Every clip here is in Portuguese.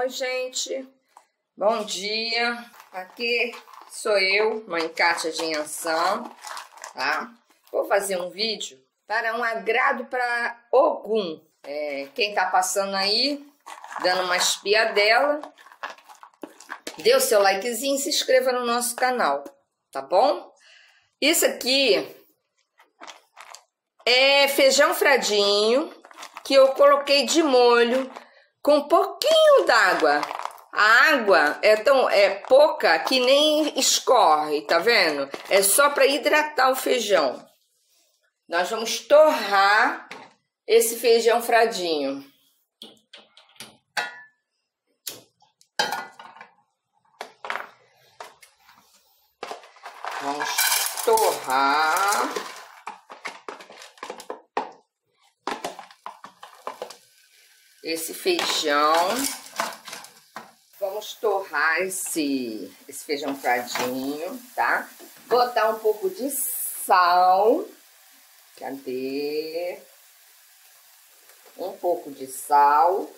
Oi, gente. Bom dia. Aqui sou eu, mãe Kátia de Anção, tá? Vou fazer um vídeo para um agrado para Ogum. É, quem tá passando aí, dando uma espiadela, dê o seu likezinho e se inscreva no nosso canal, tá bom? Isso aqui é feijão fradinho que eu coloquei de molho com um pouquinho d'água. A água é tão é pouca que nem escorre, tá vendo? É só para hidratar o feijão. Nós vamos torrar esse feijão fradinho. Vamos torrar. Esse feijão. Vamos torrar esse, esse feijão fradinho, tá? Botar um pouco de sal. Cadê? Um pouco de sal.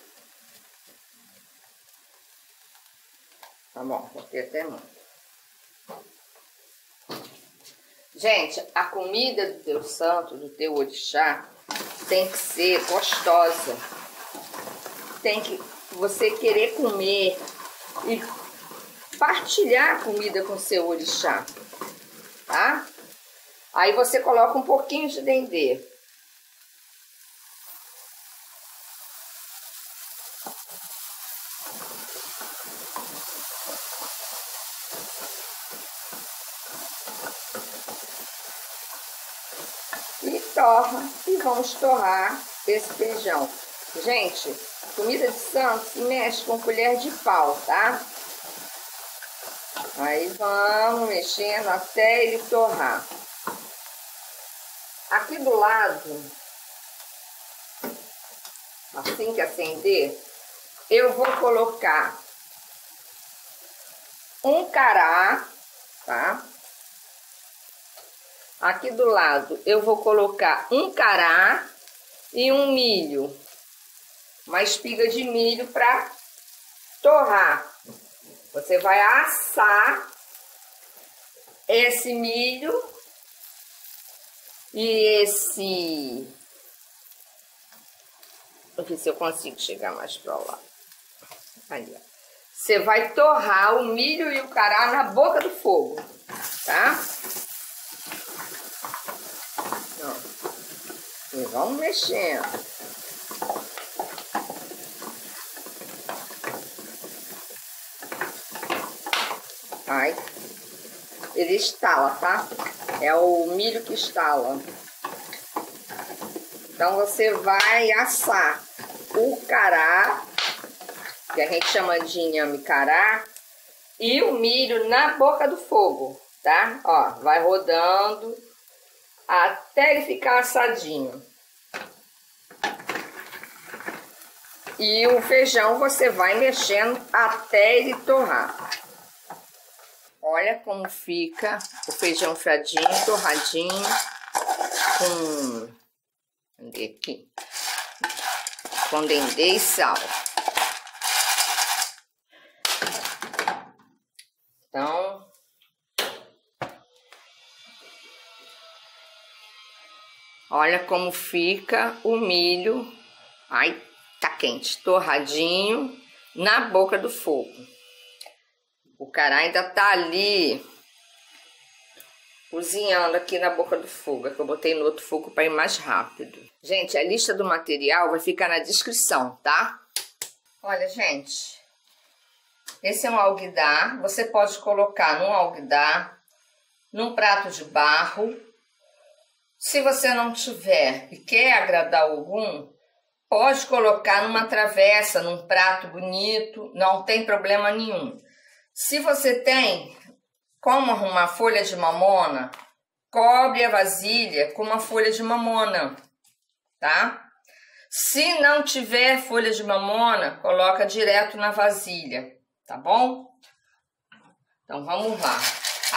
Tá bom, botei até muito. Gente, a comida do teu santo, do teu orixá, tem que ser gostosa. Tem que você querer comer e partilhar a comida com seu orixá, tá? Aí você coloca um pouquinho de dendê. E torra, e vamos torrar esse feijão. Gente, comida de santo se mexe com colher de pau, tá? Aí vamos mexendo até ele torrar. Aqui do lado, assim que acender, eu vou colocar um cará, tá? Aqui do lado eu vou colocar um cará e um milho, uma espiga de milho para torrar. Você vai assar esse milho e esse. Vou ver se eu consigo chegar mais para lá. Aí, ó. Você vai torrar o milho e o cará na boca do fogo, tá? Ó. E vamos mexendo. Ai, ele estala, tá? É o milho que estala. Então você vai assar o cará, que a gente chama de inhame cará, e o milho na boca do fogo, tá? Ó, vai rodando até ele ficar assadinho. E o feijão você vai mexendo até ele torrar. Olha como fica o feijão fradinho, torradinho, com... Cadê aqui? Com dendê e sal. Então... Olha como fica o milho. Ai, tá quente. Torradinho na boca do fogo. O cará ainda tá ali cozinhando aqui na boca do fogo, é que eu botei no outro fogo para ir mais rápido. Gente, a lista do material vai ficar na descrição, tá? Olha, gente, esse é um alguidar, você pode colocar num alguidar, num prato de barro. Se você não tiver e quer agradar algum, pode colocar numa travessa, num prato bonito, não tem problema nenhum. Se você tem como arrumar folha de mamona, cobre a vasilha com uma folha de mamona, tá? Se não tiver folha de mamona, coloca direto na vasilha, tá bom? Então vamos lá.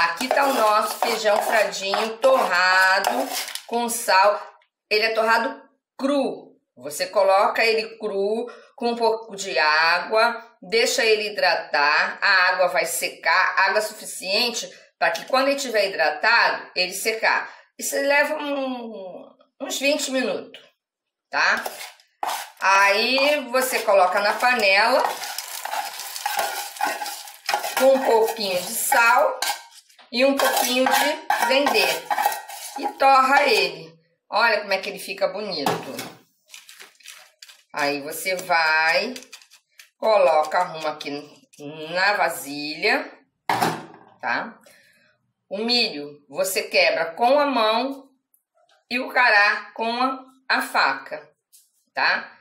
Aqui tá o nosso feijão fradinho torrado com sal. Ele é torrado cru. Você coloca ele cru com um pouco de água, deixa ele hidratar, a água vai secar, água suficiente para que quando ele estiver hidratado, ele secar. Isso leva um, uns 20 minutos, tá? Aí você coloca na panela com um pouquinho de sal e um pouquinho de dendê e torra ele. Olha como é que ele fica bonito. Aí você vai, coloca, arruma aqui na vasilha, tá? O milho você quebra com a mão e o cará com a, a faca, tá?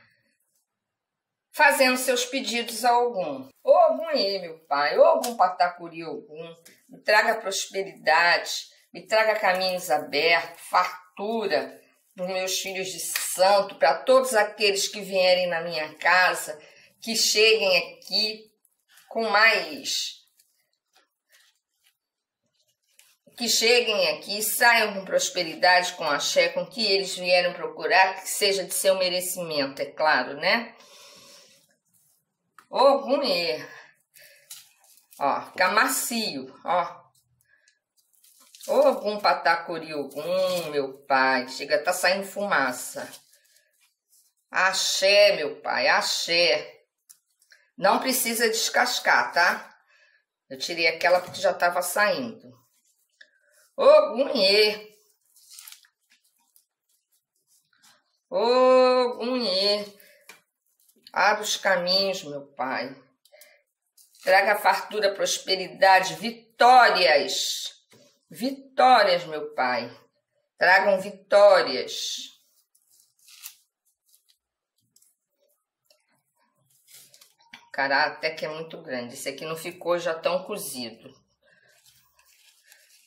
Fazendo seus pedidos a algum. Ou algum aí, meu pai, ou algum patacuri algum. Me traga prosperidade, me traga caminhos abertos, fartura para os meus filhos de santo, para todos aqueles que vierem na minha casa, que cheguem aqui com mais. Que cheguem aqui, saiam com prosperidade, com axé, com que eles vieram procurar, que seja de seu merecimento, é claro, né? Algum erro. Ó, fica macio, ó. Ou algum patacuri, algum, meu pai. Chega, tá saindo fumaça. Axé, meu pai, axé. Não precisa descascar, tá? Eu tirei aquela porque já tava saindo. Ogunhê. Ogunhê. Abra os caminhos, meu pai. Traga fartura, prosperidade, vitórias Vitórias, meu Pai. Tragam vitórias. Cará até que é muito grande. Esse aqui não ficou já tão cozido.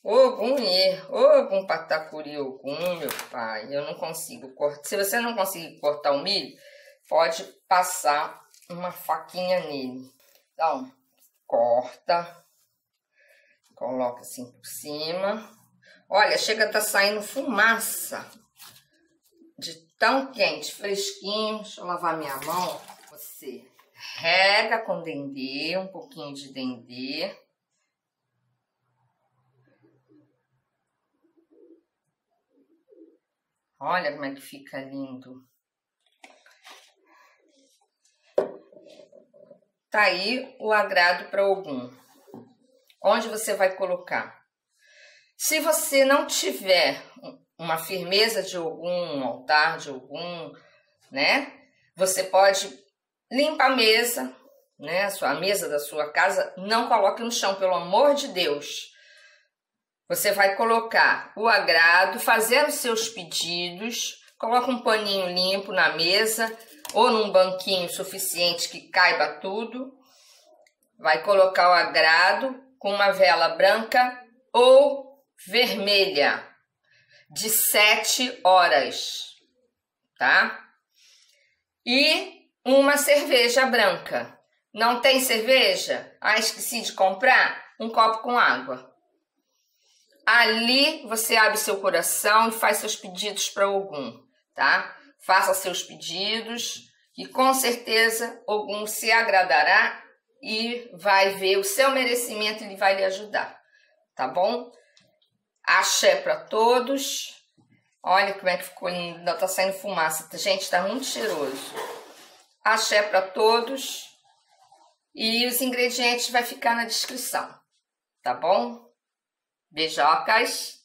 Ogum e, ogum patacuri, ogum, meu pai. Eu não consigo cortar. Se você não conseguir cortar o milho, pode passar uma faquinha nele. Então, corta Coloca assim por cima. Olha, chega a tá saindo fumaça. De tão quente, fresquinho. Deixa eu lavar minha mão. Você rega com dendê, um pouquinho de dendê. Olha como é que fica lindo. Tá aí o agrado para algum. Onde você vai colocar? Se você não tiver uma firmeza de algum altar, de algum, né? Você pode limpar a mesa, né? A sua mesa da sua casa, não coloque no chão, pelo amor de Deus. Você vai colocar o agrado, fazer os seus pedidos, coloca um paninho limpo na mesa ou num banquinho suficiente que caiba tudo. Vai colocar o agrado, com uma vela branca ou vermelha de sete horas, tá? E uma cerveja branca. Não tem cerveja? Ah, esqueci de comprar? Um copo com água. Ali você abre seu coração e faz seus pedidos para algum, tá? Faça seus pedidos e com certeza algum se agradará e vai ver o seu merecimento, ele vai lhe ajudar, tá bom? Axé para todos. Olha como é que ficou lindo, tá saindo fumaça. Gente, tá muito cheiroso. Axé para todos. E os ingredientes vai ficar na descrição, tá bom? Beijocas.